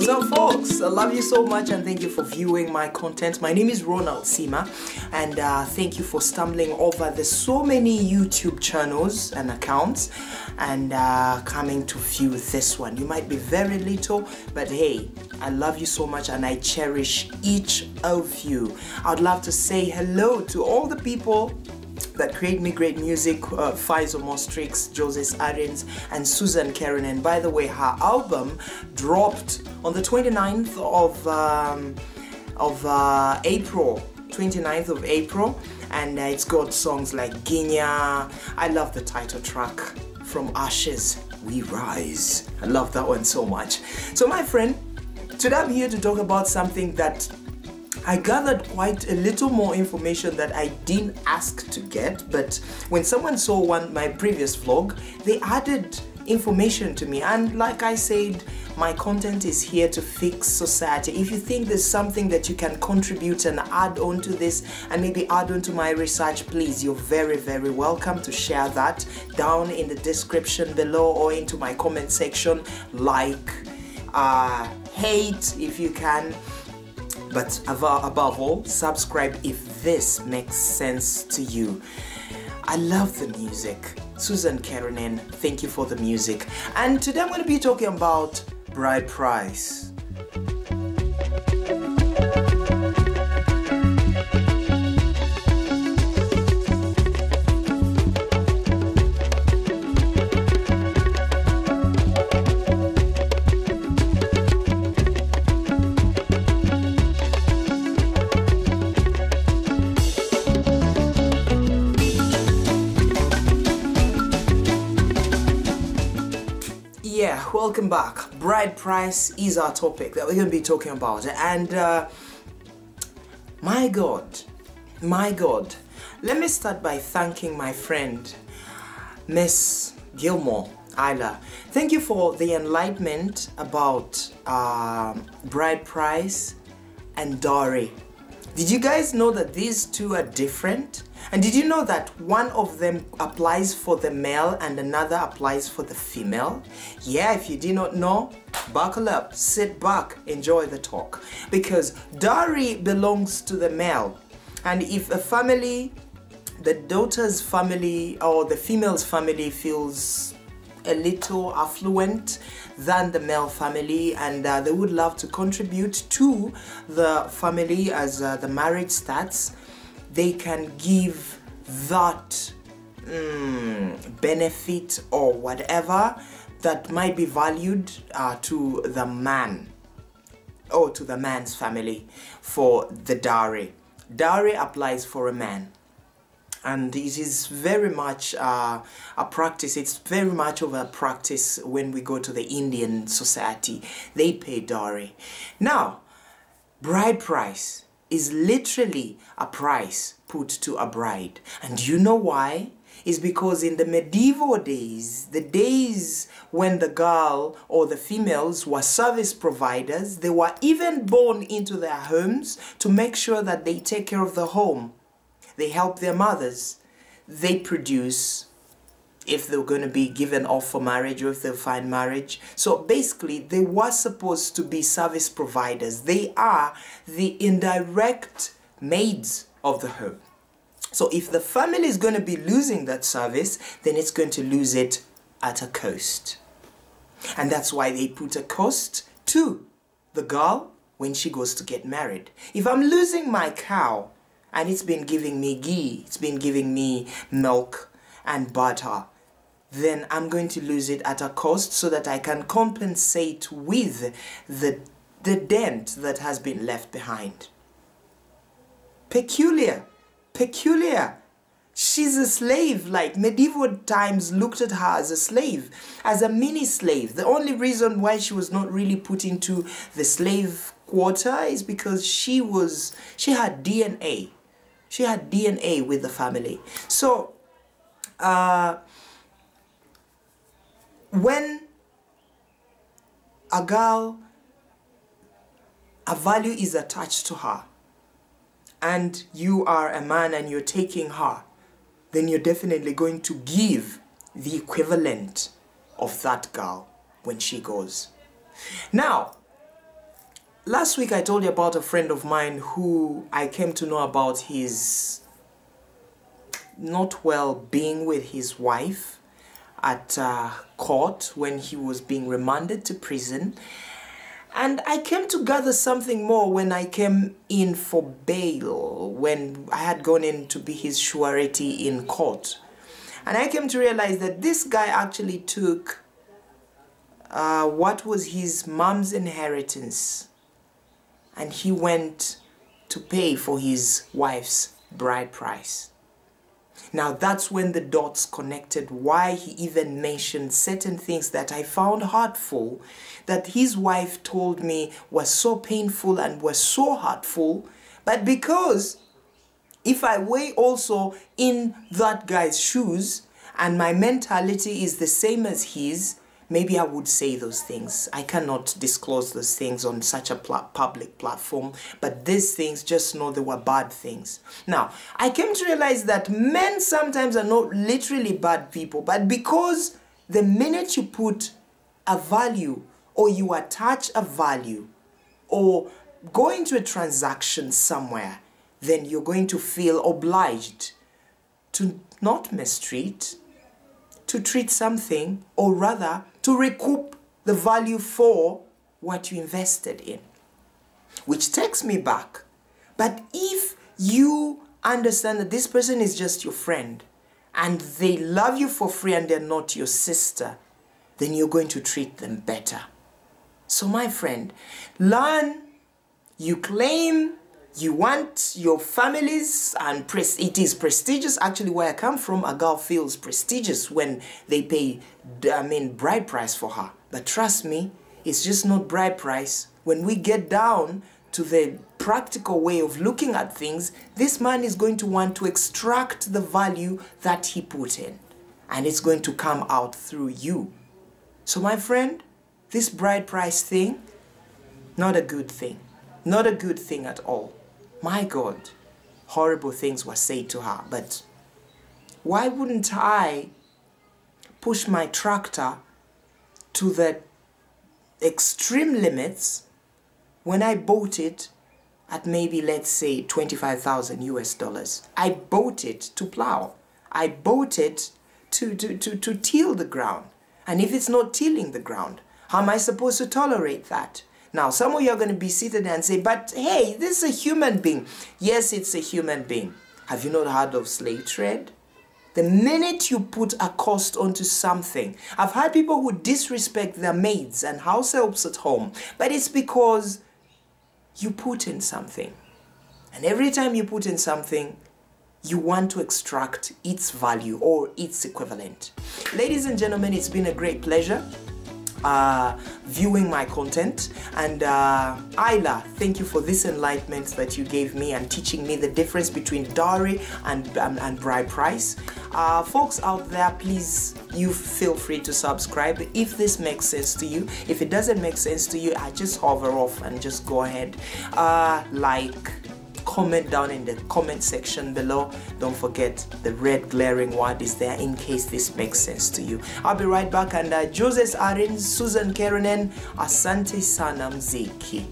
What's up, folks? I love you so much and thank you for viewing my content. My name is Ronald Siima, and uh, thank you for stumbling over the so many YouTube channels and accounts and uh, coming to view this one. You might be very little, but hey, I love you so much and I cherish each of you. I'd love to say hello to all the people that create me great music, uh, Faizo Mostrix, Joseph Arens, and Suzan Karen. And by the way, her album dropped on the 29th of, um, of uh, April. 29th of April and uh, it's got songs like Ginya. I love the title track from Ashes We Rise. I love that one so much. So my friend, today I'm here to talk about something that I gathered quite a little more information that I didn't ask to get, but when someone saw one my previous vlog, they added information to me. And like I said my content is here to fix society. If you think there's something that you can contribute and add on to this and maybe add on to my research please you're very very welcome to share that down in the description below or into my comment section. Like uh, hate if you can but above all, subscribe if this makes sense to you. I love the music. Suzan Kerunen, thank you for the music. And today I'm going to be talking about Bride Price. Welcome back bride price is our topic that we're going to be talking about and uh, my god my god let me start by thanking my friend miss gilmore Isla. Thank you for the enlightenment about uh, bride price and dowry. Did you guys know that these two are different? And did you know that one of them applies for the male and another applies for the female? Yeah, if you did not know, buckle up, sit back, enjoy the talk. Because dowry belongs to the male. And if a family, the daughter's family or the female's family feels a little affluent than the male family and uh, they would love to contribute to the family as uh, the marriage starts they can give that mm, benefit or whatever that might be valued uh, to the man or to the man's family for the dowry. Dowry applies for a man and it is very much uh, a practice it's very much of a practice when we go to the Indian society they pay dowry now bride price is literally a price put to a bride. And you know why? Is because in the medieval days, the days when the girl or the females were service providers, they were even born into their homes to make sure that they take care of the home. They help their mothers. They produce if they're going to be given off for marriage or if they'll find marriage. So basically, they were supposed to be service providers. They are the indirect maids of the home. So if the family is going to be losing that service, then it's going to lose it at a cost. And that's why they put a cost to the girl when she goes to get married. If I'm losing my cow and it's been giving me ghee, it's been giving me milk, and butter, then I'm going to lose it at a cost so that I can compensate with the, the dent that has been left behind. Peculiar, peculiar. She's a slave, like medieval times looked at her as a slave, as a mini slave. The only reason why she was not really put into the slave quarter is because she was, she had DNA. She had DNA with the family. So uh, when a girl, a value is attached to her, and you are a man and you're taking her, then you're definitely going to give the equivalent of that girl when she goes. Now, last week I told you about a friend of mine who I came to know about his not well being with his wife at uh, court when he was being remanded to prison. And I came to gather something more when I came in for bail, when I had gone in to be his surety in court. And I came to realize that this guy actually took uh, what was his mom's inheritance and he went to pay for his wife's bride price. Now that's when the dots connected why he even mentioned certain things that I found hurtful that his wife told me was so painful and was so hurtful but because if I weigh also in that guy's shoes and my mentality is the same as his maybe I would say those things. I cannot disclose those things on such a pl public platform, but these things, just know they were bad things. Now, I came to realize that men sometimes are not literally bad people, but because the minute you put a value or you attach a value or go into a transaction somewhere, then you're going to feel obliged to not mistreat, to treat something, or rather to recoup the value for what you invested in. Which takes me back. But if you understand that this person is just your friend and they love you for free and they're not your sister, then you're going to treat them better. So, my friend, learn, you claim you want your families and it is prestigious. Actually where i come from a girl feels prestigious when they pay i mean bride price for her. But trust me it's just not bride price. When we get down to the practical way of looking at things this man is going to want to extract the value that he put in. And it's going to come out through you. So my friend this bride price thing not a good thing. Not a good thing at all my God, horrible things were said to her, but why wouldn't I push my tractor to the extreme limits when I bought it at maybe, let's say, 25,000 US dollars? I bought it to plow. I bought it to, to, to, to till the ground. And if it's not tilling the ground, how am I supposed to tolerate that? Now, some of you are going to be seated and say, but hey, this is a human being. Yes, it's a human being. Have you not heard of slave trade? The minute you put a cost onto something, I've had people who disrespect their maids and house helps at home, but it's because you put in something. And every time you put in something, you want to extract its value or its equivalent. Ladies and gentlemen, it's been a great pleasure uh, viewing my content. And uh, Isla, thank you for this enlightenment that you gave me and teaching me the difference between dowry and, and, and bride price. Uh, folks out there, please, you feel free to subscribe if this makes sense to you. If it doesn't make sense to you, I just hover off and just go ahead. Uh, like, comment down in the comment section below. Don't forget the red glaring word is there in case this makes sense to you. I'll be right back and uh, joseph arin Suzan Kerunen asante sana mziki